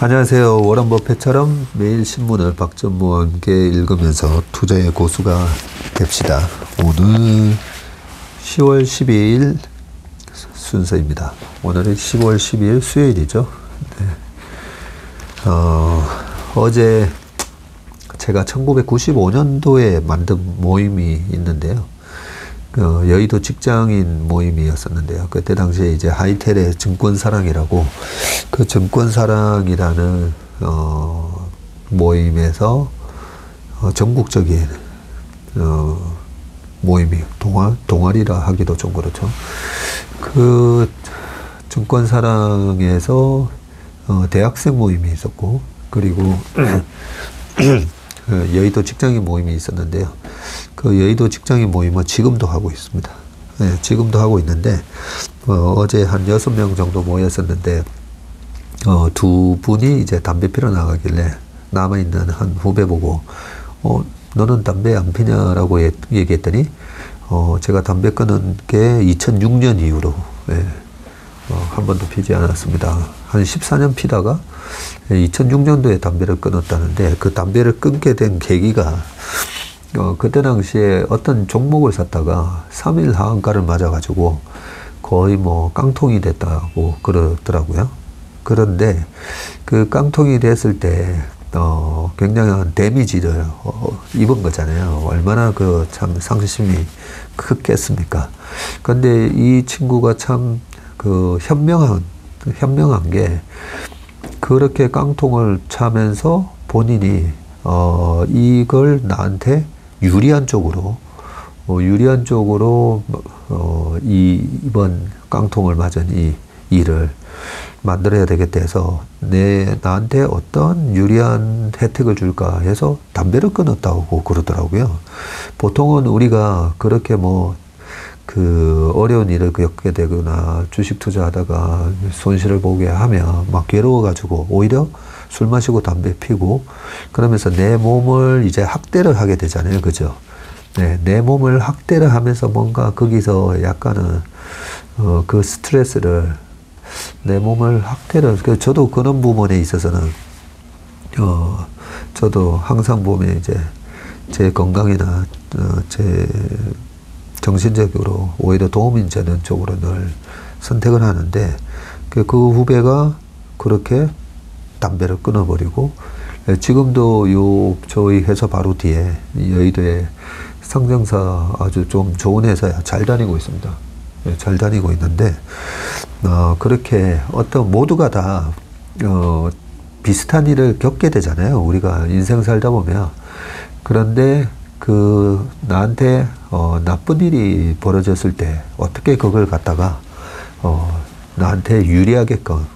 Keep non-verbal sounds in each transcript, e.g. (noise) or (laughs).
안녕하세요. 워런 버핏처럼 매일 신문을 박전무와 함께 읽으면서 투자의 고수가 됩시다. 오늘 10월 12일 순서입니다. 오늘은 10월 12일 수요일이죠. 네. 어, 어제 제가 1995년도에 만든 모임이 있는데요. 그 여의도 직장인 모임이었었는데요. 그때 당시에 이제 하이텔의 증권사랑이라고 그 증권사랑이라는 어 모임에서 어 전국적인 어 모임이 동아 동아리라 하기도 좀 그렇죠. 그 증권사랑에서 어 대학생 모임이 있었고 그리고 그 (clears throat) 여의도 직장인 모임이 있었는데요. 그 여의도 직장인 모임은 지금도 하고 있습니다. 네, 지금도 하고 있는데 어, 제한 여섯 명 정도 모였었는데 어, 두 분이 이제 담배 피러 나가길래 남아 있는 한 후배 보고 어 너는 담배 안 피냐라고 얘기했더니 어 제가 담배 끊은 게 2006년 이후로 예, 어, 한 번도 피지 않았습니다. 한 14년 피다가 2006년도에 담배를 끊었다는데 그 담배를 끊게 된 계기가 어, 그때 당시에 어떤 종목을 샀다가 3일 하한가를 맞아가지고 거의 뭐 깡통이 됐다고 그러더라고요. 그런데 그 깡통이 됐을 때, 어, 굉장한 데미지를 어, 입은 거잖아요. 얼마나 그 참 상심이 크겠습니까? 근데 이 친구가 참 그 현명한, 현명한 게 그렇게 깡통을 차면서 본인이 어, 이걸 나한테 유리한 쪽으로 어, 유리한 쪽으로 어, 이 이번 깡통을 맞은 이 일을 만들어야 되겠다 해서 내 나한테 어떤 유리한 혜택을 줄까 해서 담배를 끊었다고 그러더라고요. 보통은 우리가 그렇게 뭐 그 어려운 일을 겪게 되거나 주식 투자하다가 손실을 보게 하면 막 괴로워가지고 오히려 술 마시고 담배 피고 그러면서 내 몸을 이제 학대를 하게 되잖아요. 그죠? 네, 내 몸을 학대를 하면서 뭔가 거기서 약간은 어, 그 스트레스를 내 몸을 학대를 그 저도 그런 부분에 있어서는 어 저도 항상 보면 이제 제 건강이나 어, 제 정신적으로 오히려 도움이 되는 쪽으로 늘 선택을 하는데 그, 그 후배가 그렇게 담배를 끊어버리고 지금도 요 저희 회사 바로 뒤에 여의도에 상장사 아주 좀 좋은 회사야 잘 다니고 있습니다. 예, 잘 다니고 있는데 어, 그렇게 어떤 모두가 다 어, 비슷한 일을 겪게 되잖아요. 우리가 인생 살다 보면 그런데 그 나한테 어, 나쁜 일이 벌어졌을 때 어떻게 그걸 갖다가 어, 나한테 유리하게끔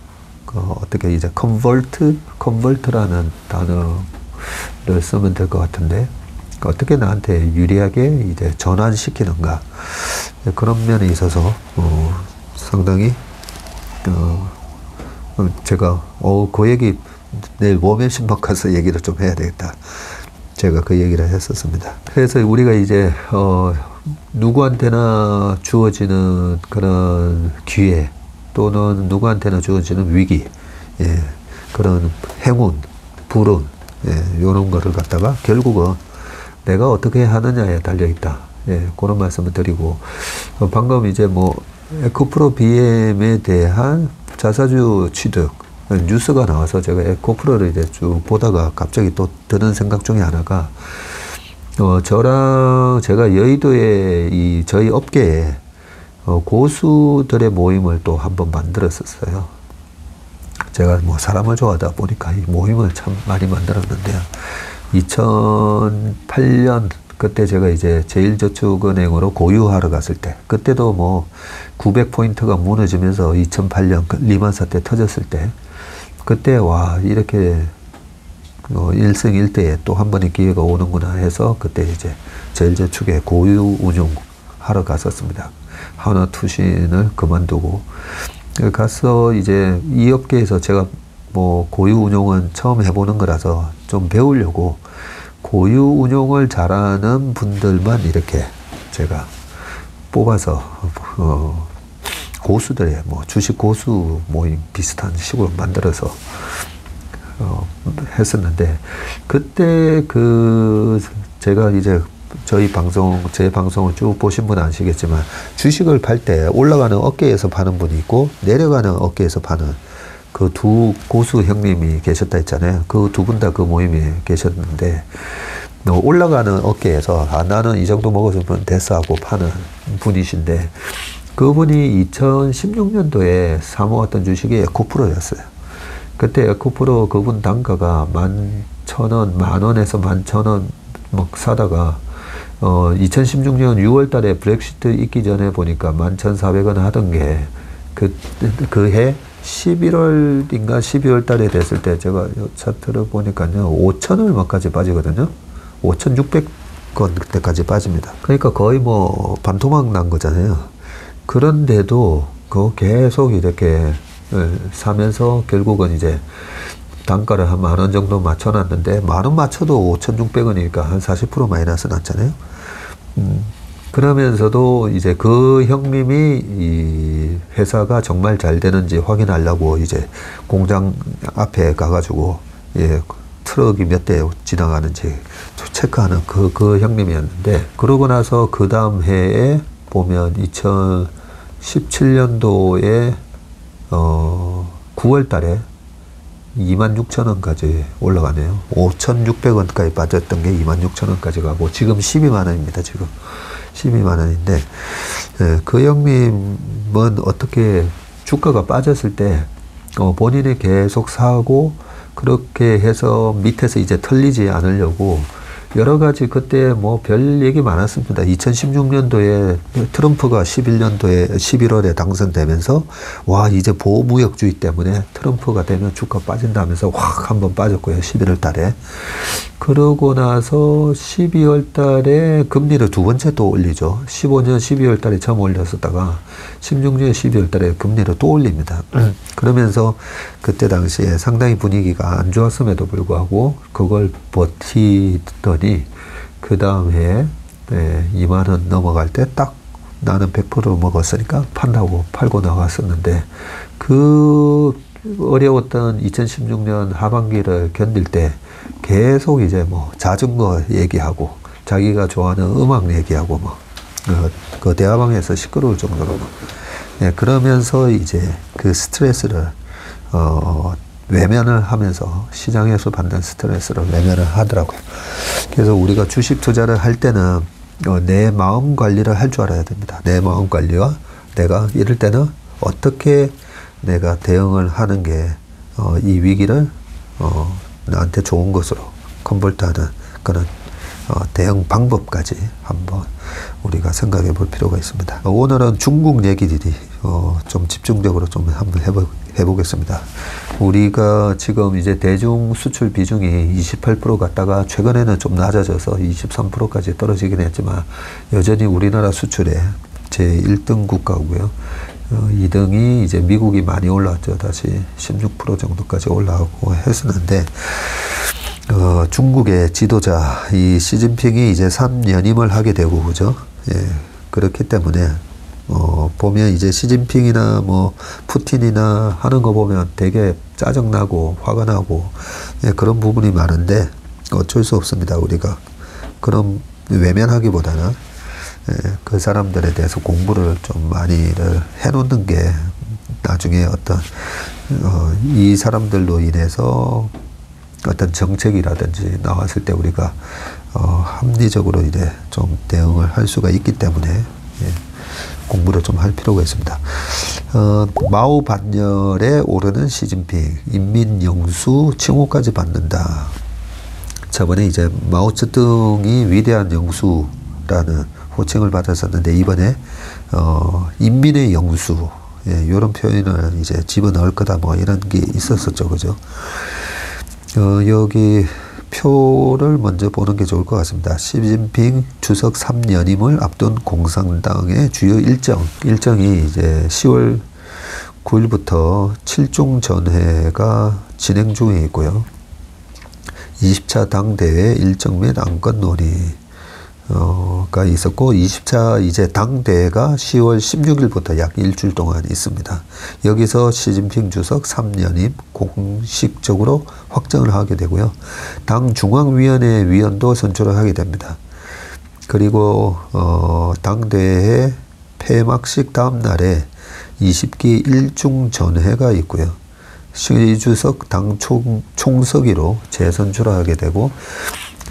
어, 어떻게 이제 convert convert라는 단어를 쓰면 될 것 같은데 어떻게 나한테 유리하게 이제 전환시키는가 그런 면에 있어서 어, 상당히 어, 제가 어, 그 얘기 내일 워매신박 가서 얘기를 좀 해야 되겠다. 제가 그 얘기를 했었습니다. 그래서 우리가 이제 어, 누구한테나 주어지는 그런 기회 또는 누구한테나 주어지는 위기, 예, 그런 행운, 불운, 예, 이런 거를 갖다가 결국은 내가 어떻게 하느냐에 달려 있다. 예, 그런 말씀을 드리고 어, 방금 이제 뭐 에코프로 BM에 대한 자사주 취득 뉴스가 나와서 제가 에코프로를 이제 쭉 보다가 갑자기 또 드는 생각 중에 하나가 어 저랑 제가 여의도에 이 저희 업계에 어, 고수들의 모임을 또 한번 만들었었어요. 제가 뭐 사람을 좋아하다 보니까 이 모임을 참 많이 만들었는데요. 2008년 그때 제가 이제 제일저축은행으로 고유하러 갔을 때 그때도 뭐 900포인트가 무너지면서 2008년 그 리만 사태 터졌을 때 그때 와 이렇게 어 1승 1대에 또 한 번의 기회가 오는구나 해서 그때 이제 제일저축에 고유 운용하러 갔었습니다. 하나 투신을 그만두고 가서 이제 이 업계에서 제가 뭐 고유 운용은 처음 해보는 거라서 좀 배우려고 고유 운용을 잘하는 분들만 이렇게 제가 뽑아서 어 고수들의 뭐 주식 고수 모임 비슷한 식으로 만들어서 어, 했었는데 그때 그 제가 이제 저희 방송 제 방송을 쭉 보신 분은 아시겠지만 주식을 팔 때 올라가는 어깨에서 파는 분이 있고 내려가는 어깨에서 파는 그 두 고수 형님이 계셨다 했잖아요. 그 두 분 다 그 모임에 계셨는데 어, 올라가는 어깨에서 아 나는 이 정도 먹었으면 됐어 하고 파는 분이신데 그분이 2016년도에 사모았던 주식이 에코프로였어요. 그때 에코프로 그분 단가가 만 천 원, 만 원에서 만천원 막 사다가 어 2016년 6월 달에 브렉시트 있기 전에 보니까 만 천사백 원 하던 게 그 그 해 11월인가 12월 달에 됐을 때 제가 차트를 보니까요. 5천 얼마까지 빠지거든요. 5,600건 그때까지 빠집니다. 그러니까 거의 뭐 반토막 난 거잖아요. 그런데도 그 계속 이렇게 예, 사면서 결국은 이제 단가를 한 만 원 정도 맞춰놨는데 만 원 맞춰도 5,600원이니까 한 40% 마이너스 났잖아요. 음, 그러면서도 이제 그 형님이 이 회사가 정말 잘 되는지 확인하려고 이제 공장 앞에 가가지고 예 트럭이 몇 대 지나가는지 체크하는 그, 그 형님이었는데 그러고 나서 그 다음 해에 보면 2017년도에 어 9월 달에 26,000원까지 올라가네요. 5,600원까지 빠졌던 게 26,000원까지 가고 지금 12만 원입니다. 지금 12만 원인데 예, 그 형님은 어떻게 주가가 빠졌을 때 어, 본인이 계속 사고 그렇게 해서 밑에서 이제 털리지 않으려고 여러 가지 그때 뭐 별 얘기 많았습니다. 2016년도에 트럼프가 11년도에 11월에 당선되면서 와 이제 보호무역주의 때문에 트럼프가 되면 주가 빠진다면서 확 한번 빠졌고요. 11월 달에. 그러고 나서 12월 달에 금리를 두 번째 또 올리죠. 15년 12월 달에 처음 올렸었다가 16년 12월 달에 금리를 또 올립니다. 음. 그러면서 그때 당시에 상당히 분위기가 안 좋았음에도 불구하고 그걸 버티더니 그 다음 해에 네, 2만 원 넘어갈 때 딱 나는 100% 먹었으니까 판다고 팔고 나갔었는데 그 어려웠던 2016년 하반기를 견딜 때 계속 이제 뭐 자전거 얘기하고 자기가 좋아하는 음악 얘기하고 뭐, 그, 그 대화방에서 시끄러울 정도로 뭐. 예, 그러면서 이제 그 스트레스를, 어, 외면을 하면서 시장에서 받는 스트레스를 외면을 하더라고요. 그래서 우리가 주식 투자를 할 때는 어, 내 마음 관리를 할 줄 알아야 됩니다. 내 마음 관리와 내가 이럴 때는 어떻게 내가 대응을 하는 게, 어, 이 위기를, 어, 나한테 좋은 것으로 컨버트하는 그런 어, 대응 방법까지 한번 우리가 생각해 볼 필요가 있습니다. 어, 오늘은 중국 얘기들이 어, 좀 집중적으로 좀 한번 해보, 해보겠습니다. 우리가 지금 이제 대중 수출 비중이 28% 갔다가 최근에는 좀 낮아져서 23%까지 떨어지긴 했지만 여전히 우리나라 수출의 제 1등 국가고요. 어, 2등이 이제 미국이 많이 올랐죠. 다시 16% 정도까지 올라가고 했었는데, 어, 중국의 지도자, 이 시진핑이 이제 3연임을 하게 되고, 그죠? 예, 그렇기 때문에, 어, 보면 이제 시진핑이나 뭐, 푸틴이나 하는 거 보면 되게 짜증나고, 화가 나고, 예, 그런 부분이 많은데, 어쩔 수 없습니다. 우리가. 그럼 외면하기보다는 예, 그 사람들에 대해서 공부를 좀 많이를 해놓는 게 나중에 어떤 어, 이 사람들로 인해서 어떤 정책이라든지 나왔을 때 우리가 어, 합리적으로 이제 좀 대응을 할 수가 있기 때문에 예, 공부를 좀 할 필요가 있습니다. 어, 마오 반열에 오르는 시진핑 인민 영수 칭호까지 받는다. 저번에 이제 마오쩌둥이 위대한 영수라는 호칭을 받았었는데 이번에 어, 인민의 영수 예, 이런 표현을 이제 집어넣을 거다 뭐 이런 게 있었었죠, 그죠? 어, 여기 표를 먼저 보는 게 좋을 것 같습니다. 시진핑 주석 3년임을 앞둔 공산당의 주요 일정, 일정이 이제 10월 9일부터 7중 전회가 진행 중에 있고요. 20차 당대회 일정 및 안건 논의, 어, 가 있었고 20차 이제 당대회가 10월 16일부터 약 일주일 동안 있습니다. 여기서 시진핑 주석 3년임 공식적으로 확정을 하게 되고요. 당 중앙위원회 위원도 선출을 하게 됩니다. 그리고 어, 당대회 폐막식 다음 날에 20기 일중 전회가 있고요. 시주석 당 총, 총서기로 재선출하게 되고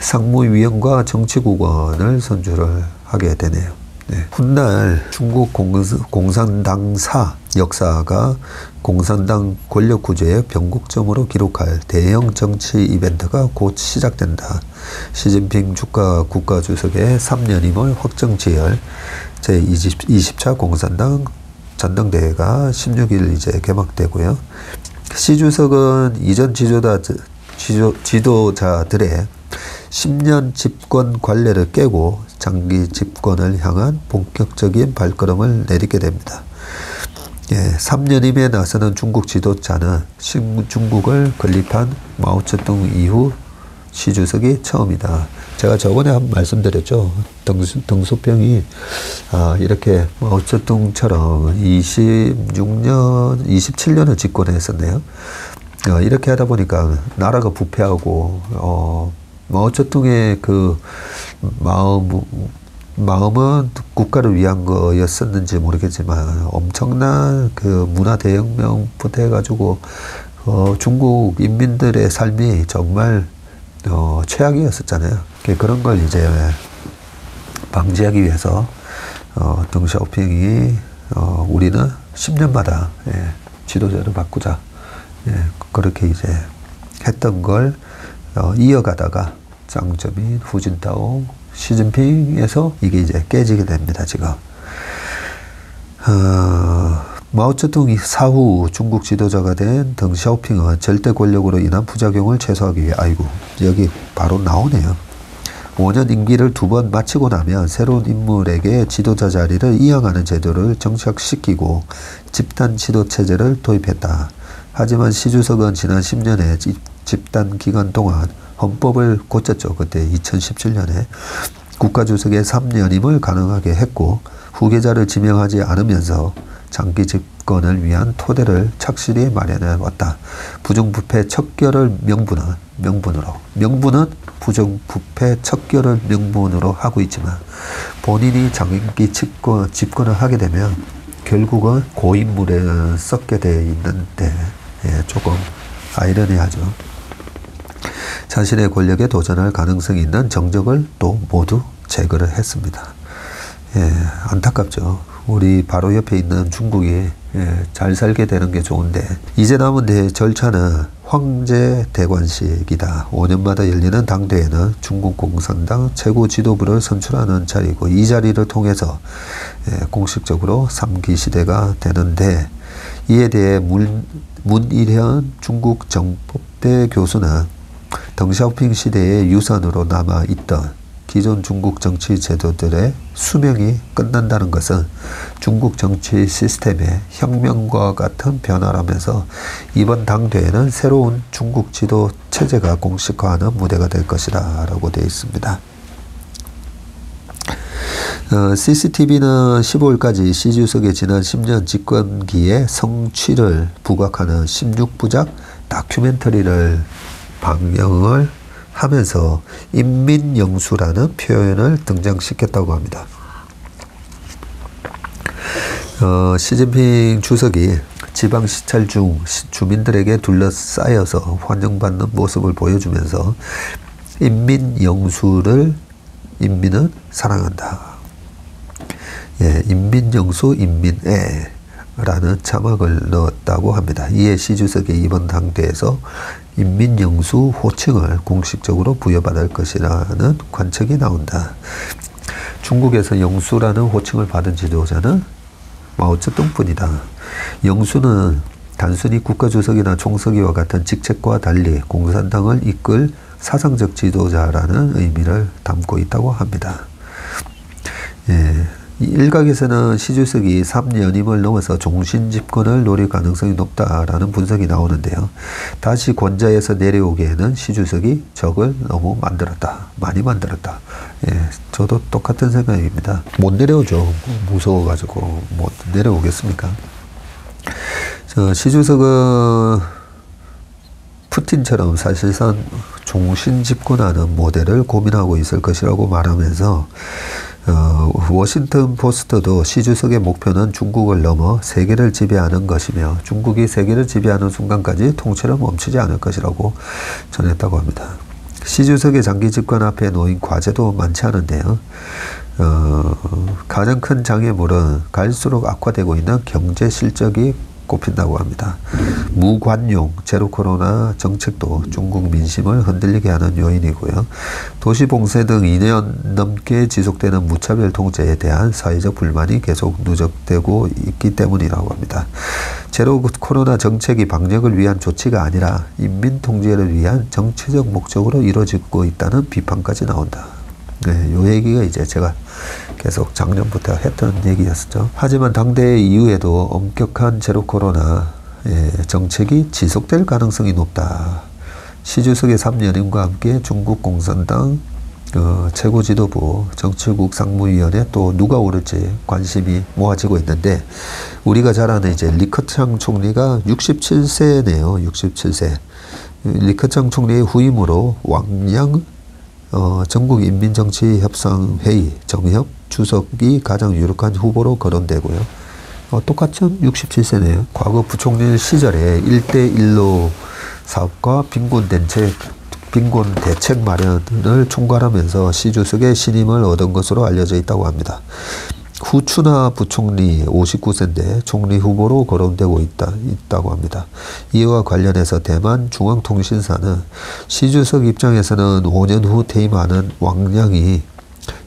상무위원과 정치국원을 선출을 하게 되네요. 네. 훗날 중국 공산당사 역사가 공산당 권력 구조의 변곡점으로 기록할 대형 정치 이벤트가 곧 시작된다. 시진핑 주가 국가주석의 3년임을 확정 지을 제20차 공산당 전당대회가 16일 이제 개막되고요. 시 주석은 이전 지도자, 지도, 지도자들의 10년 집권 관례를 깨고 장기 집권을 향한 본격적인 발걸음을 내딛게 됩니다. 예, 3년임에 나서는 중국 지도자는 중국을 건립한 마오쩌둥 이후 시 주석이 처음이다. 제가 저번에 한 말씀드렸죠. 등수, 등수병이 아, 이렇게 마오쩌둥처럼 26년, 27년을 집권했었네요. 어, 이렇게 하다 보니까 나라가 부패하고 어, 마오쩌둥의 그 마음 마음은 국가를 위한 거였었는지 모르겠지만 엄청난 그 문화 대혁명부터 해가지고 어, 중국 인민들의 삶이 정말 어, 최악이었었잖아요. 그런 걸 이제 방지하기 위해서 어, 덩샤오핑이 어, 우리는 10년마다 예, 지도자를 바꾸자 예, 그렇게 이제 했던 걸 어, 이어가다가 장점인 후진타오 시진핑에서 이게 이제 깨지게 됩니다 지금. 어, 마오쩌둥 사후 중국 지도자가 된 덩샤오핑은 절대 권력으로 인한 부작용을 최소화하기 위해 아이고 여기 바로 나오네요. 5년 임기를 두 번 마치고 나면 새로운 인물에게 지도자 자리를 이양하는 제도를 정착시키고 집단 지도 체제를 도입했다. 하지만 시 주석은 지난 10년의 집단 기간 동안 헌법을 고쳤죠. 그때 2017년에 국가주석의 3년임을 가능하게 했고 후계자를 지명하지 않으면서 장기 집권을 위한 토대를 착실히 마련해 왔다. 부정부패 척결을 명분은 명분으로 명분은 부정부패 척결을 명분으로 하고 있지만 본인이 장기 집권 집권을 하게 되면 결국은 고인물에 썩게 돼 있는데 예, 조금 아이러니하죠. 자신의 권력에 도전할 가능성이 있는 정적을 또 모두 제거를 했습니다. 예, 안타깝죠. 우리 바로 옆에 있는 중국이 예, 잘 살게 되는 게 좋은데 이제 남은 대 절차는 황제 대관식이다. 5년마다 열리는 당대회는 중국 공산당 최고 지도부를 선출하는 자리고 이 자리를 통해서 예, 공식적으로 3기 시대가 되는데 이에 대해 문, 문일현 중국 정법대 교수는 덩샤오핑 시대의 유산으로 남아 있던 기존 중국 정치 제도들의 수명이 끝난다는 것은 중국 정치 시스템의 혁명과 같은 변화라면서 이번 당대회는 새로운 중국 지도 체제가 공식화하는 무대가 될 것이다 라고 되어 있습니다. 어, CCTV는 15일까지 시 주석의 지난 10년 집권기의 성취를 부각하는 16부작 다큐멘터리를 방영을 하면서 인민영수라는 표현을 등장시켰다고 합니다. 어, 시진핑 주석이 지방 시찰 중 주민들에게 둘러싸여서 환영받는 모습을 보여주면서 인민영수를 인민은 사랑한다. 예, 인민영수 인민애 라는 자막을 넣었다고 합니다. 이에 시주석이 이번 당대에서 인민영수 호칭을 공식적으로 부여받을 것이라는 관측이 나온다. 중국에서 영수라는 호칭을 받은 지도자는 마오쩌둥 뿐이다. 영수는 단순히 국가주석이나 총서기와 같은 직책과 달리 공산당을 이끌 사상적 지도자라는 의미를 담고 있다고 합니다. 예, 일각에서는 시주석이 3년임을 넘어서 종신 집권을 노릴 가능성이 높다라는 분석이 나오는데요. 다시 권좌에서 내려오기에는 시주석이 적을 너무 만들었다. 많이 만들었다. 예, 저도 똑같은 생각입니다. 못 내려오죠. 무서워가지고 못 내려오겠습니까? 저 시주석은 푸틴처럼 사실상 종신 집권하는 모델을 고민하고 있을 것이라고 말하면서 어, 워싱턴 포스트도 시 주석의 목표는 중국을 넘어 세계를 지배하는 것이며 중국이 세계를 지배하는 순간까지 통치를 멈추지 않을 것이라고 전했다고 합니다. 시 주석의 장기 집권 앞에 놓인 과제도 많지 않은데요. 어, 가장 큰 장애물은 갈수록 악화되고 있는 경제 실적이 꼽힌다고 합니다. 무관용 제로 코로나 정책도 중국 민심을 흔들리게 하는 요인이고요. 도시 봉쇄 등 2년 넘게 지속되는 무차별 통제에 대한 사회적 불만이 계속 누적되고 있기 때문이라고 합니다. 제로 코로나 정책이 방역을 위한 조치가 아니라 인민 통제를 위한 정치적 목적으로 이루어지고 있다는 비판까지 나온다. 네, 요 얘기가 이제 제가 계속 작년부터 했던 얘기였었죠. 하지만 당대 이후에도 엄격한 제로 코로나 예, 정책이 지속될 가능성이 높다. 시주석의 3년임과 함께 중국 공산당 어, 최고 지도부 정치국 상무위원회 또 누가 오를지 관심이 모아지고 있는데 우리가 잘 아는 이제 리커창 총리가 67세네요. 67세. 리커창 총리의 후임으로 왕양 어, 전국인민정치협상회의 정협 주석이 가장 유력한 후보로 거론되고요. 어, 똑같은 67세네요. 과거 부총리 시절에 1대1로 사업과 빈곤 대책, 빈곤 대책 마련을 총괄하면서 시 주석의 신임을 얻은 것으로 알려져 있다고 합니다. 후추나 부총리 59세인데 총리 후보로 거론되고 있다, 있다고 합니다. 이와 관련해서 대만 중앙통신사는 시 주석 입장에서는 5년 후 퇴임하는 왕량이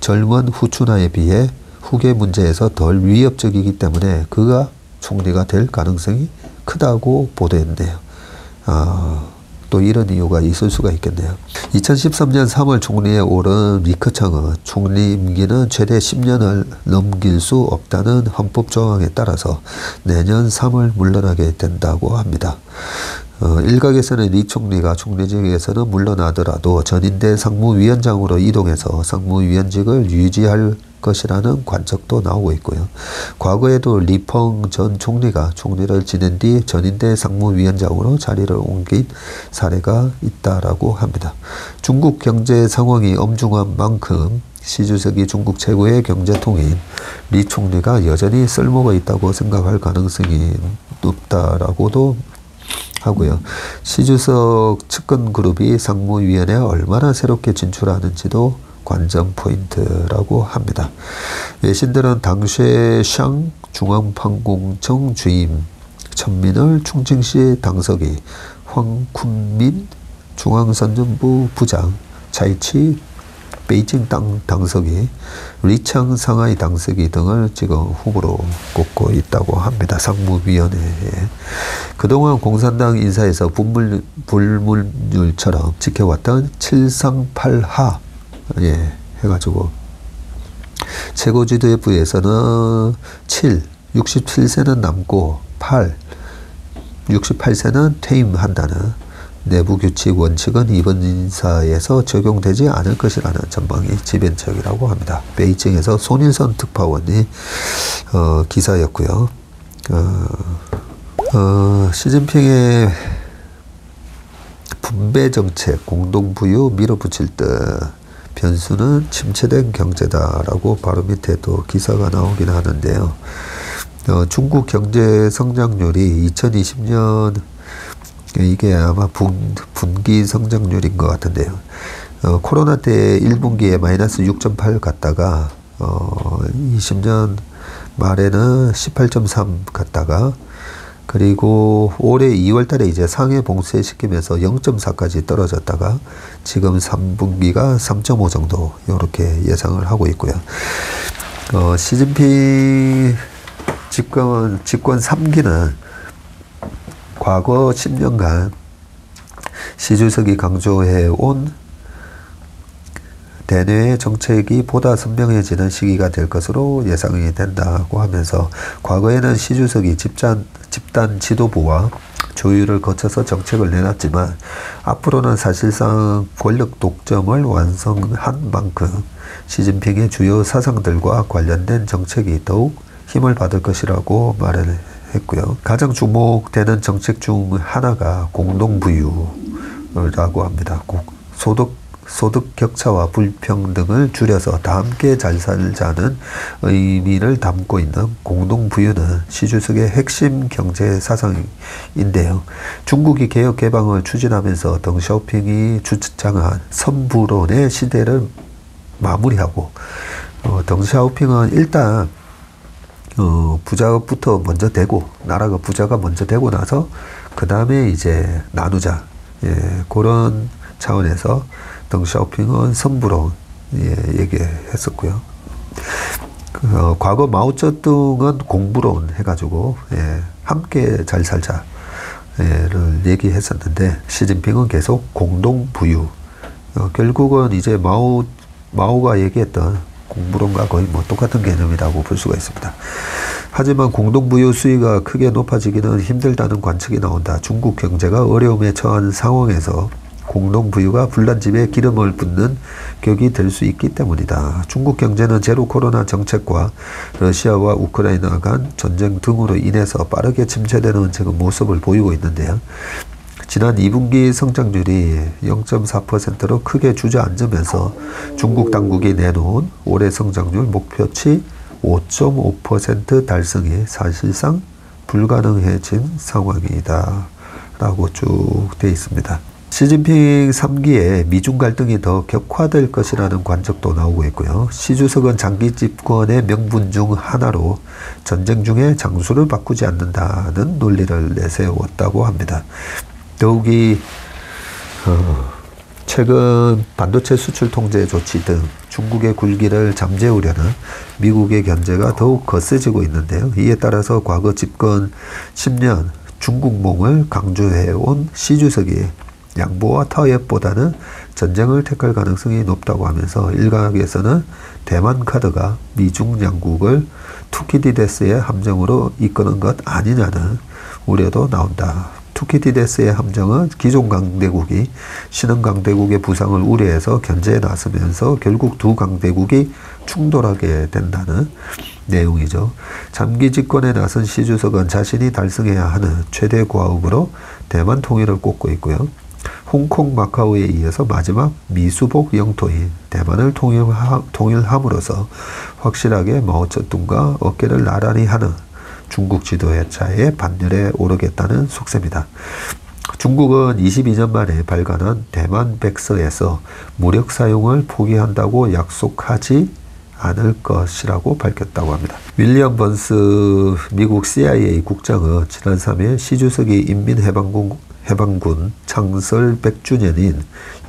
젊은 후추나에 비해 후계 문제에서 덜 위협적이기 때문에 그가 총리가 될 가능성이 크다고 보도했는데요. 아, 또 이런 이유가 있을 수가 있겠네요. 2013년 3월 총리에 오른 리커창은 총리 임기는 최대 10년을 넘길 수 없다는 헌법 조항에 따라서 내년 3월 물러나게 된다고 합니다. 어, 일각에서는 리 총리가 총리직에서는 물러나더라도 전인대 상무위원장으로 이동해서 상무위원직을 유지할 것이라는 관측도 나오고 있고요. 과거에도 리펑 전 총리가 총리를 지낸 뒤 전인대 상무위원장으로 자리를 옮긴 사례가 있다라고 합니다. 중국 경제 상황이 엄중한 만큼 시 주석이 중국 최고의 경제통인 리 총리가 여전히 쓸모가 있다고 생각할 가능성이 높다라고도 하고요. 시 주석 측근 그룹이 상무위원회에 얼마나 새롭게 진출하는지도 관전 포인트라고 합니다. 외신들은 당시에 샹 중앙판공청 주임 천민얼 충칭시 당서기 황쿤밍 중앙선전부 부장 차이치 베이징 당, 당서기 리창 상하이 당서기 등을 지금 후보로 꼽고 있다고 합니다. 상무위원회에 그동안 공산당 인사에서 불물, 불물률처럼 지켜왔던 칠상팔하 예, 해가지고 최고지도부에서는 7, 67세는 남고 8, 68세는 퇴임한다는 내부 규칙 원칙은 이번 인사에서 적용되지 않을 것이라는 전망이 지배적이라고 합니다. 베이징에서 손일선 특파원이 어, 기사였고요. 어, 어, 시진핑의 분배 정책, 공동부유 밀어붙일 듯 변수는 침체된 경제다라고 바로 밑에 또 기사가 나오긴 하는데요. 어, 중국 경제 성장률이 2020년 이게 아마 분, 분기 성장률인 것 같은데요. 어, 코로나 때 1분기에 마이너스 6.8 갔다가 어, 20년 말에는 18.3 갔다가 그리고 올해 2월 달에 이제 상해 봉쇄 시키면서 0.4까지 떨어졌다가 지금 3분기가 3.5 정도 이렇게 예상을 하고 있고요. 어, 시진핑 집권, 집권 3기는 과거 10년간 시주석이 강조해 온 대내의 정책이 보다 선명해지는 시기가 될 것으로 예상이 된다고 하면서 과거에는 시 주석이 집단, 집단 지도부와 조율을 거쳐서 정책을 내놨지만 앞으로는 사실상 권력 독점을 완성한 만큼 시진핑의 주요 사상들과 관련된 정책이 더욱 힘을 받을 것이라고 말을 했고요. 가장 주목되는 정책 중 하나가 공동부유라고 합니다. 소득 소득 격차와 불평등을 줄여서 다 함께 잘 살자는 의미를 담고 있는 공동부유는 시주석의 핵심 경제 사상인데요. 중국이 개혁 개방을 추진하면서 덩샤오핑이 주장한 선부론의 시대를 마무리하고 어, 덩샤오핑은 일단 어, 부자부터 먼저 되고 나라가 부자가 먼저 되고 나서 그 다음에 이제 나누자 예, 그런 차원에서 덩샤오핑은 선부로 예, 얘기했었고요. 그, 어, 과거 마오쩌둥은 공부론 해가지고 예, 함께 잘 살자 를 얘기했었는데 시진핑은 계속 공동 부유 어, 결국은 이제 마오 마오가 얘기했던 공부론과 거의 뭐 똑같은 개념이라고 볼 수가 있습니다. 하지만 공동 부유 수위가 크게 높아지기는 힘들다는 관측이 나온다. 중국 경제가 어려움에 처한 상황에서 공동부유가 불난집에 기름을 붓는 격이 될 수 있기 때문이다. 중국 경제는 제로 코로나 정책과 러시아와 우크라이나 간 전쟁 등으로 인해서 빠르게 침체되는 지금 모습을 보이고 있는데요. 지난 2분기 성장률이 0.4%로 크게 주저앉으면서 중국 당국이 내놓은 올해 성장률 목표치 5.5% 달성이 사실상 불가능해진 상황이다. 라고 쭉 되어 있습니다. 시진핑 3기에 미중 갈등이 더 격화될 것이라는 관측도 나오고 있고요. 시 주석은 장기 집권의 명분 중 하나로 전쟁 중에 장수를 바꾸지 않는다는 논리를 내세웠다고 합니다. 더욱이 어, 최근 반도체 수출 통제 조치 등 중국의 굴기를 잠재우려는 미국의 견제가 더욱 거세지고 있는데요. 이에 따라서 과거 집권 10년 중국몽을 강조해온 시 주석이 양보와 타협보다는 전쟁을 택할 가능성이 높다고 하면서 일각에서는 대만 카드가 미중 양국을 투키디데스의 함정으로 이끄는 것 아니냐는 우려도 나온다. 투키디데스의 함정은 기존 강대국이 신흥 강대국의 부상을 우려해서 견제에 나서면서 결국 두 강대국이 충돌하게 된다는 내용이죠. 장기 집권에 나선 시 주석은 자신이 달성해야 하는 최대 과업으로 대만 통일을 꼽고 있고요. 홍콩 마카오에 이어서 마지막 미수복 영토인 대만을 통일하, 통일함으로써 확실하게 마오쩌둥과 어깨를 나란히 하는 중국 지도자의 반열에 오르겠다는 속셈이다. 중국은 22년 만에 발간한 대만 백서에서 무력 사용을 포기한다고 약속하지 않을 것이라고 밝혔다고 합니다. 윌리엄 번스 미국 CIA 국장은 지난 3일 시주석이 인민해방군 해방군 창설 100주년인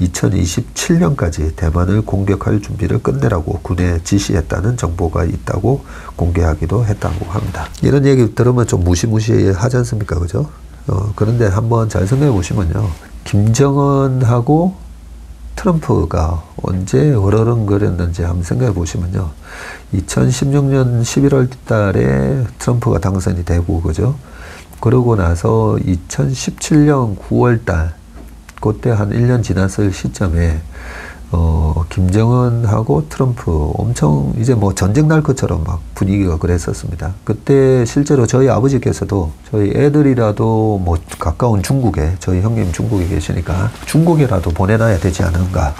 2027년까지 대만을 공격할 준비를 끝내라고 군에 지시했다는 정보가 있다고 공개하기도 했다고 합니다. 이런 얘기 들으면 좀 무시무시하지 않습니까? 그죠? 어, 그런데 한번 잘 생각해 보시면요. 김정은하고 트럼프가 언제 얼어른거렸는지 한번 생각해 보시면요. 2016년 11월 달에 트럼프가 당선이 되고, 그죠? 그러고 나서 2017년 9월 달 그때 한 1년 지났을 시점에 어, 김정은하고 트럼프 엄청 이제 뭐 전쟁 날 것처럼 막 분위기가 그랬었습니다. 그때 실제로 저희 아버지께서도 저희 애들이라도 뭐 가까운 중국에 저희 형님 중국에 계시니까 중국이라도 보내놔야 되지 않은가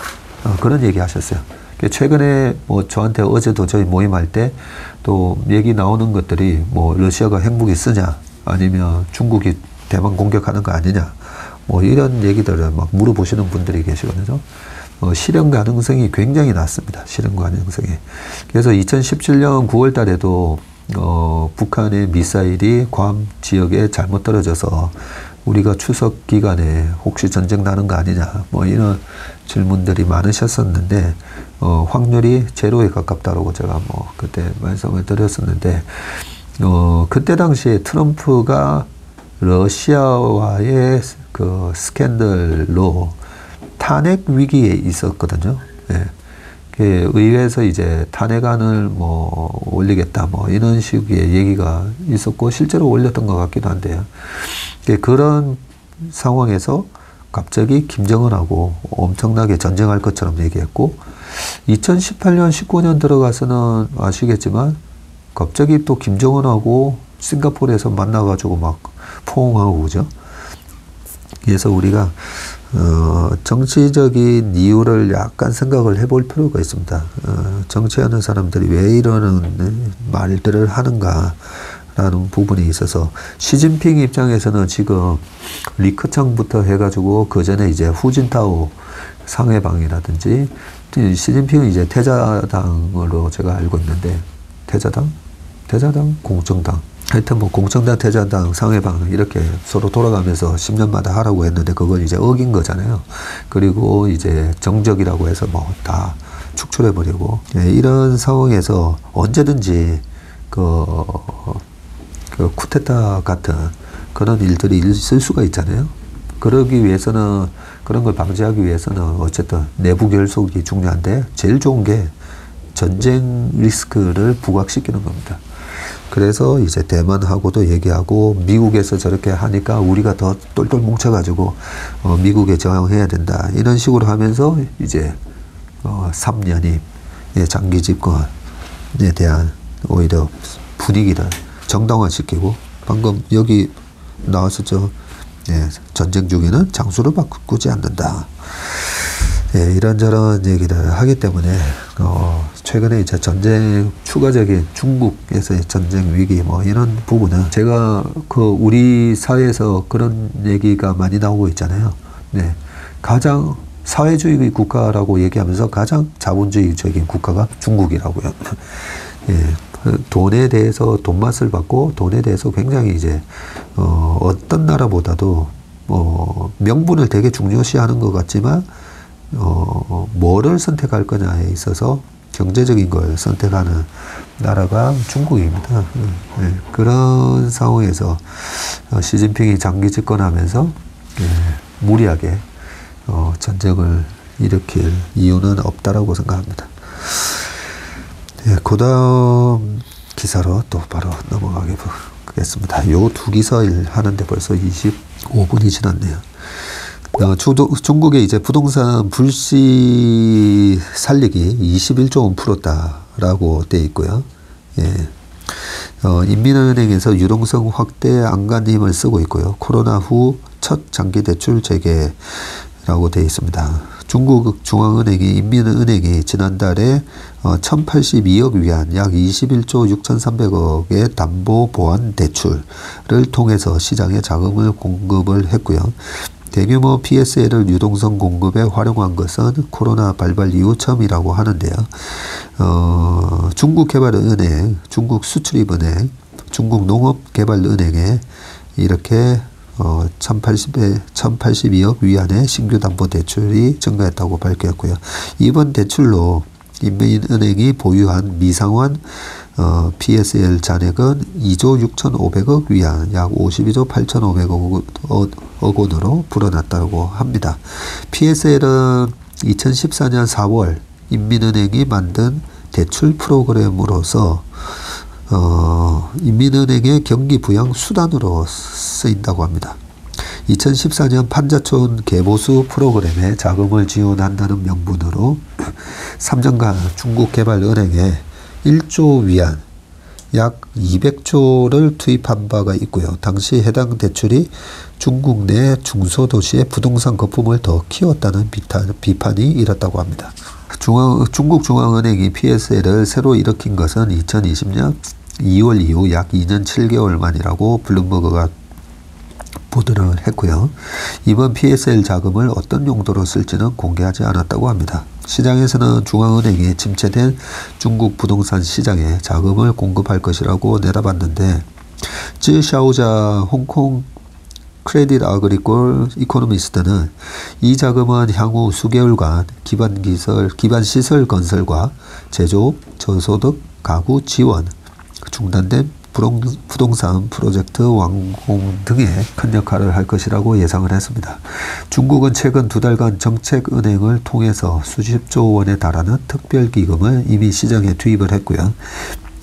어, 그런 얘기 하셨어요. 최근에 뭐 저한테 어제도 저희 모임할 때 또 얘기 나오는 것들이 뭐 러시아가 핵무기 쓰냐 아니면 중국이 대만 공격하는 거 아니냐 뭐 이런 얘기들을 막 물어보시는 분들이 계시거든요. 어, 실현 가능성이 굉장히 낮습니다. 실현 가능성이. 그래서 2017년 9월 달에도 어, 북한의 미사일이 괌 지역에 잘못 떨어져서 우리가 추석 기간에 혹시 전쟁 나는 거 아니냐 뭐 이런 질문들이 많으셨었는데 어, 확률이 제로에 가깝다고 제가 뭐 그때 말씀을 드렸었는데 어, 그때 당시에 트럼프가 러시아와의 그 스캔들로 탄핵 위기에 있었거든요. 예. 의회에서 이제 탄핵안을 뭐 올리겠다 뭐 이런 식의 얘기가 있었고 실제로 올렸던 것 같기도 한데요. 그런 상황에서 갑자기 김정은하고 엄청나게 전쟁할 것처럼 얘기했고 2018년 19년 들어가서는 아시겠지만 갑자기 또 김정은하고 싱가포르에서 만나가지고 막 포옹하고 그죠. 그래서 우리가 어, 정치적인 이유를 약간 생각을 해볼 필요가 있습니다. 어, 정치하는 사람들이 왜 이러는 말들을 하는가 라는 부분에 있어서 시진핑 입장에서는 지금 리크창부터 해가지고 그 전에 이제 후진타오 상해방이라든지 시진핑은 이제 태자당으로 제가 알고 있는데 태자당, 태자당, 공정당 하여튼 뭐 공청당, 대자당, 상해방 이렇게 서로 돌아가면서 10년마다 하라고 했는데 그걸 이제 어긴 거잖아요. 그리고 이제 정적이라고 해서 뭐 다 축출해버리고 예, 이런 상황에서 언제든지 그, 그 쿠데타 같은 그런 일들이 있을 수가 있잖아요. 그러기 위해서는 그런 걸 방지하기 위해서는 어쨌든 내부 결속이 중요한데 제일 좋은 게 전쟁 리스크를 부각시키는 겁니다. 그래서 이제 대만하고도 얘기하고 미국에서 저렇게 하니까 우리가 더 똘똘 뭉쳐가지고 어 미국에 저항해야 된다 이런 식으로 하면서 이제 어 3년이 장기 집권에 대한 오히려 분위기를 정당화시키고 방금 여기 나왔었죠. 예, 전쟁 중에는 장소를 바꾸지 않는다. 예, 이런저런 얘기를 하기 때문에 어, 최근에 이제 전쟁 추가적인 중국에서의 전쟁 위기 뭐 이런 부분은 제가 그 우리 사회에서 그런 얘기가 많이 나오고 있잖아요. 네, 가장 사회주의 국가라고 얘기하면서 가장 자본주의적인 국가가 중국이라고요. (laughs) 예, 그 돈에 대해서 돈 맛을 받고 돈에 대해서 굉장히 이제 어, 어떤 나라보다도 뭐 명분을 되게 중요시하는 것 같지만 어, 뭐를 선택할 거냐에 있어서 경제적인 걸 선택하는 나라가 중국입니다. 네, 그런 상황에서 어, 시진핑이 장기 집권하면서 네, 무리하게 어, 전쟁을 일으킬 이유는 없다라고 생각합니다. 네, 그 다음 기사로 또 바로 넘어가게 보겠습니다. 요 두 기사 일 하는데 벌써 25분이 지났네요. 어, 중국의 이제 부동산 불시 살리기 21조 원 풀었다라고 돼 있고요. 예. 어, 인민은행에서 유동성 확대 안간힘을 쓰고 있고요. 코로나 후 첫 장기 대출 재개라고 돼 있습니다. 중국 중앙은행이 인민은행이 지난달에 어, 1082억 위안 약 21조 6,300억의 담보 보완 대출을 통해서 시장에 자금을 공급을 했고요. 대규모 PSL을 유동성 공급에 활용한 것은 코로나 발발 이후 처음이라고 하는데요. 어, 중국개발은행, 중국 수출입은행, 중국 농업개발은행에 이렇게 어, 1080에 1082억 위안의 신규 담보 대출이 증가했다고 밝혔고요. 이번 대출로 인민은행이 보유한 미상환 어, PSL 잔액은 2조 6,500억 위안, 약 52조 8,500억 원으로 불어났다고 합니다. PSL은 2014년 4월 인민은행이 만든 대출 프로그램으로서 어, 인민은행의 경기 부양 수단으로 쓰인다고 합니다. 2014년 판자촌 개보수 프로그램에 자금을 지원한다는 명분으로 3년간 중국개발은행에 1조 위안 약 200조를 투입한 바가 있고요. 당시 해당 대출이 중국 내 중소도시의 부동산 거품을 더 키웠다는 비판, 비판이 일었다고 합니다. 중앙, 중국 중앙은행이 PSL을 새로 일으킨 것은 2020년 2월 이후 약 2년 7개월 만이라고 블룸버그가 보도를 했고요. 이번 PSL 자금을 어떤 용도로 쓸지는 공개하지 않았다고 합니다. 시장에서는 중앙은행이 침체된 중국 부동산 시장에 자금을 공급할 것이라고 내다봤는데 쯔샤오자 홍콩 Crédit Agricole economist는 이 자금은 향후 수개월간 기반 기설, 기반 시설 건설과 제조, 저소득 가구 지원, 중단된 부동산 프로젝트 완공 등에 큰 역할을 할 것이라고 예상을 했습니다. 중국은 최근 두 달간 정책은행을 통해서 수십조 원에 달하는 특별기금을 이미 시장에 투입을 했고요.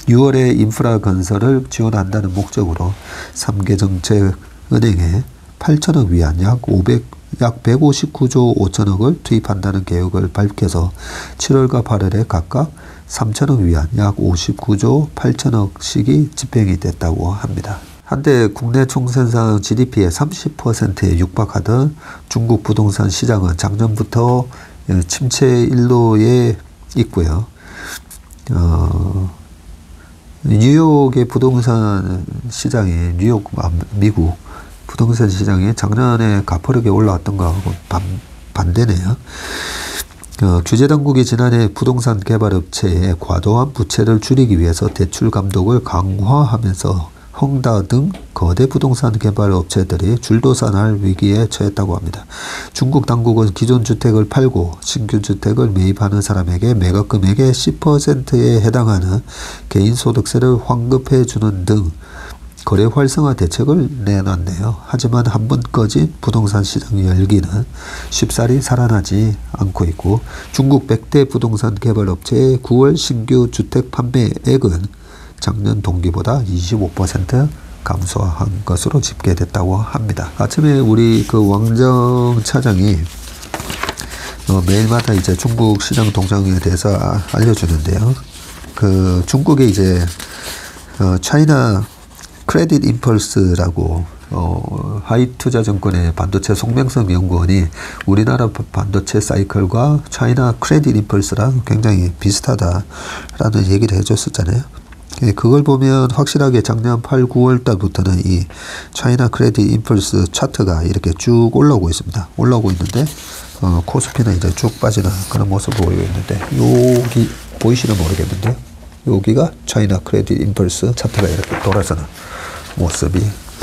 6월에 인프라 건설을 지원한다는 목적으로 3개 정책 은행에 8천억 위안 약 500, 약 159조 5천억을 투입한다는 계획을 밝혀서 7월과 8월에 각각 3천억 위안 약 59조 8천억씩이 집행이 됐다고 합니다. 한때 국내 총생산 GDP의 30%에 육박하던 중국 부동산 시장은 작년부터 침체 일로에 있고요. 어, 뉴욕의 부동산 시장이 뉴욕 아, 미국 부동산 시장이 작년에 가파르게 올라왔던 거하고 반, 반대네요. 어, 규제 당국이 지난해 부동산 개발 업체의 과도한 부채를 줄이기 위해서 대출 감독을 강화하면서 헝다 등 거대 부동산 개발 업체들이 줄도산할 위기에 처했다고 합니다. 중국 당국은 기존 주택을 팔고 신규 주택을 매입하는 사람에게 매각 금액의 10%에 해당하는 개인 소득세를 환급해 주는 등 거래 활성화 대책을 내놨네요. 하지만 한 번 꺼진 부동산 시장 열기는 쉽사리 살아나지 않고 있고 중국 100대 부동산 개발 업체의 9월 신규 주택 판매액은 작년 동기보다 25% 감소한 것으로 집계됐다고 합니다. 아침에 우리 그 왕정 차장이 어, 매일마다 이제 중국 시장 동향에 대해서 알려주는데요. 그 중국의 이제 어, 차이나 크레딧 임펄스라고 어, 하이투자증권의 반도체 송명성 연구원이 우리나라 반도체 사이클과 차이나 크레딧 임펄스랑 굉장히 비슷하다라는 얘기를 해줬었잖아요. 예, 그걸 보면 확실하게 작년 8, 9월 달부터는 이 차이나 크레딧 임펄스 차트가 이렇게 쭉 올라오고 있습니다. 올라오고 있는데 어, 코스피는 이제 쭉 빠지는 그런 모습을 보이고 있는데 여기 보이시는 모르겠는데 여기가 차이나 크레딧 임펄스 차트가 이렇게 돌아서는 모습이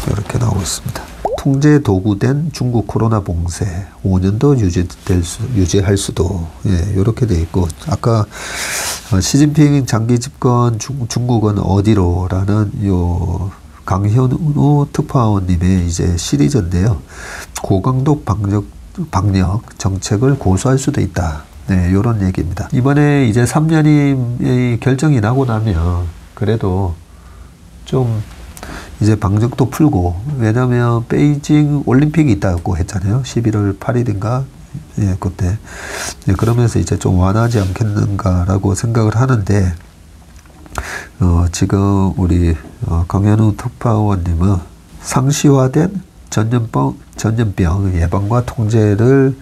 이렇게 나오고 있습니다. 통제 도구된 중국 코로나 봉쇄 5년 더 유지될 수, 유지할 수도 예, 이렇게 돼 있고 아까 어, 시진핑 장기 집권 중, 중국은 어디로라는 요 강현우 특파원님의 이제 시리즈인데요. 고강도 방역 방역 정책을 고수할 수도 있다. 네, 요런 얘기입니다. 이번에 이제 3년이 결정이 나고 나면 그래도 좀 이제 방역도 풀고 왜냐면 베이징 올림픽이 있다고 했잖아요. 11월 8일인가 예, 그때 예, 그러면서 이제 좀 완화하지 않겠는가라고 생각을 하는데 어, 지금 우리 어, 강현우 특파원님은 상시화된 전염병, 전염병 예방과 통제를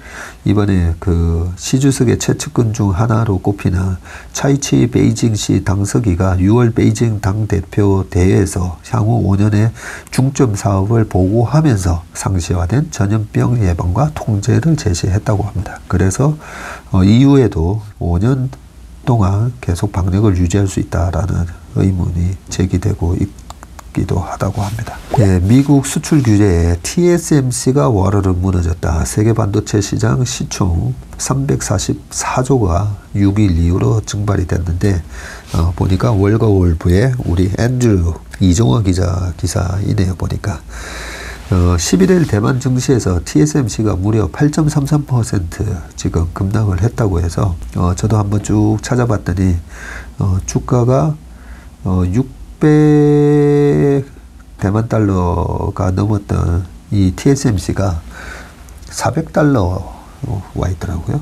이번에 그 시주석의 최측근 중 하나로 꼽히는 차이치 베이징시 당서기가 6월 베이징 당대표 대회에서 향후 5년의 중점 사업을 보고하면서 상시화된 전염병 예방과 통제를 제시했다고 합니다. 그래서 어, 이후에도 5년 동안 계속 방역을 유지할 수 있다라는 의문이 제기되고 있 기도 하다고 합니다. 예, 미국 수출 규제에 TSMC가 와르르 무너졌다. 세계 반도체 시장 시총 344조가 6일 이후로 증발이 됐는데 어, 보니까 월거월부에 우리 앤드류 이종화 기자 기사이네요 보니까 어, 11일 대만 증시에서 TSMC가 무려 8.33% 지금 급락을 했다고 해서 어, 저도 한번 쭉 찾아봤더니 어, 주가가 어, 600 대만 달러가 넘었던 이 TSMC가 400달러 와 있더라고요.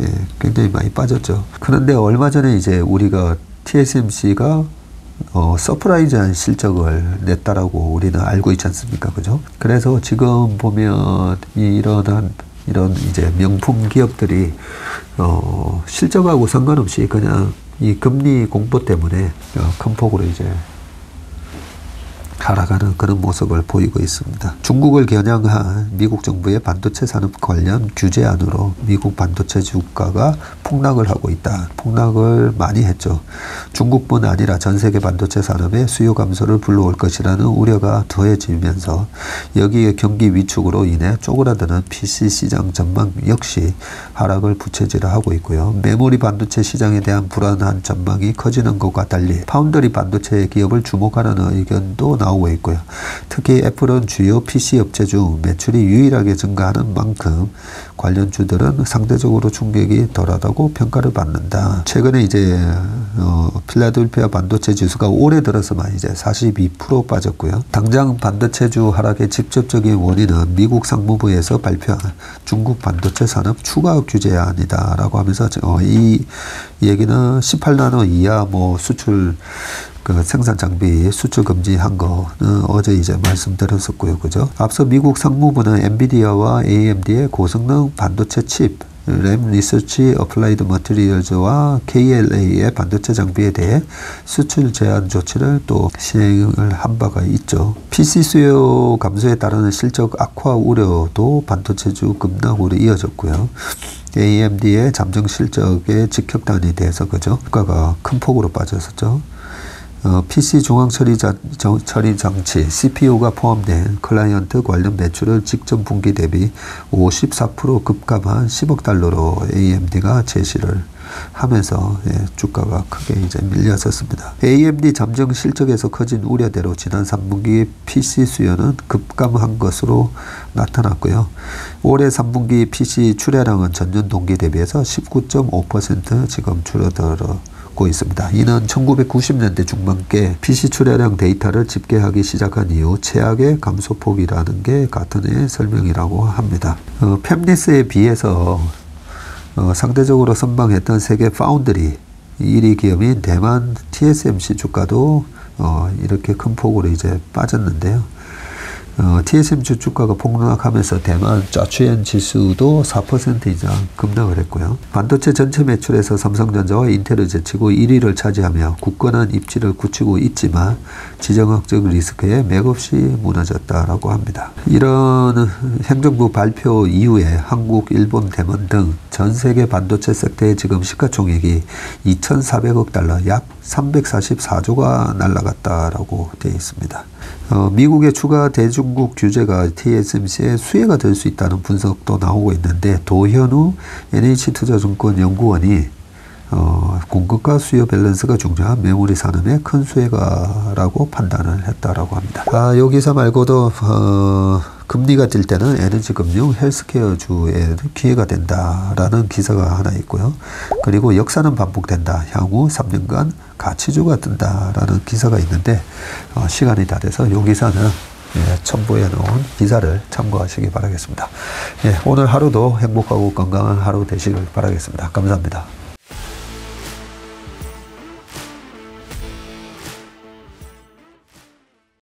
예, 굉장히 많이 빠졌죠. 그런데 얼마 전에 이제 우리가 TSMC가 어, surprise한 실적을 냈다라고 우리는 알고 있지 않습니까? 그죠? 그래서 지금 보면 이런 이런 이제 명품 기업들이 어, 실적하고 상관없이 그냥 이 금리 공포 때문에 어, 큰 폭으로 이제 하락하는 그런 모습을 보이고 있습니다. 중국을 겨냥한 미국 정부의 반도체 산업 관련 규제안으로 미국 반도체 주가가 폭락을 하고 있다. 폭락을 많이 했죠. 중국뿐 아니라 전 세계 반도체 산업의 수요 감소를 불러올 것이라는 우려가 더해지면서 여기에 경기 위축으로 인해 쪼그라드는 PC 시장 전망 역시 하락을 부채질하고 있고요. 메모리 반도체 시장에 대한 불안한 전망이 커지는 것과 달리 파운더리 반도체 기업을 주목하는 의견도 나 오고 있고요. 특히 애플은 주요 PC 업체 중 매출이 유일하게 증가하는 만큼 관련 주들은 상대적으로 충격이 덜하다고 평가를 받는다. 최근에 이제 어, 필라델피아 반도체 지수가 올해 들어서만 이제 42% 빠졌고요. 당장 반도체주 하락의 직접적인 원인은 미국 상무부에서 발표한 중국 반도체 산업 추가 규제안이다라고 하면서 어, 이 얘기는 18나노 이하 뭐 수출 그 생산 장비 수출 금지한 거는 어제 이제 말씀드렸었고요. 그죠? 앞서 미국 상무부는 NVIDIA와 AMD의 고성능 반도체 칩 Lam Research Applied Materials와 KLA의 반도체 장비에 대해 수출 제한 조치를 또 시행을 한 바가 있죠. PC 수요 감소에 따르는 실적 악화 우려도 반도체주 급락으로 이어졌고요. AMD의 잠정 실적의 직격탄이 돼서 그죠? 주가가 큰 폭으로 빠졌었죠. 어, PC 중앙 처리, 자, 처리 장치 CPU가 포함된 클라이언트 관련 매출을 직전 분기 대비 54% 급감한 10억 달러로 AMD가 제시를 하면서 예, 주가가 크게 이제 밀렸었습니다. AMD 잠정 실적에서 커진 우려대로 지난 3분기 PC 수요는 급감한 것으로 나타났고요. 올해 3분기 PC 출하량은 전년 동기 대비해서 19.5% 지금 줄어들어 갖고 있습니다. 이는 1990년대 중반께 PC 출하량 데이터를 집계하기 시작한 이후 최악의 감소폭이라는 게 가튼의 설명이라고 합니다. 어, 팹리스에 비해서 어, 상대적으로 선방했던 세계 파운드리 1위 기업인 대만 TSMC 주가도 어, 이렇게 큰 폭으로 이제 빠졌는데요. 어, TSMC 주가가 폭락하면서 대만 짜추엔 지수도 4% 이상 급락을 했고요. 반도체 전체 매출에서 삼성전자와 인텔을 제치고 1위를 차지하며 굳건한 입지를 굳히고 있지만 지정학적 리스크에 맥없이 무너졌다라고 합니다. 이런 행정부 발표 이후에 한국, 일본, 대만 등 전 세계 반도체 섹터의 지금 시가총액이 2,400억 달러 약 344조가 날라갔다라고 되어 있습니다. 어, 미국의 추가 대중국 규제가 TSMC의 수혜가 될 수 있다는 분석도 나오고 있는데 도현우 NH투자증권 연구원이 어, 공급과 수요 밸런스가 중요한 메모리 산업의 큰 수혜가라고 판단을 했다라고 합니다. 아, 여기서 말고도 어, 금리가 뛸 때는 에너지 금융, 헬스케어 주에 기회가 된다라는 기사가 하나 있고요. 그리고 역사는 반복된다. 향후 3년간 가치주가 뜬다라는 기사가 있는데 어, 시간이 다 돼서 이 기사는 예, 첨부해 놓은 기사를 참고하시기 바라겠습니다. 예, 오늘 하루도 행복하고 건강한 하루 되시길 바라겠습니다. 감사합니다.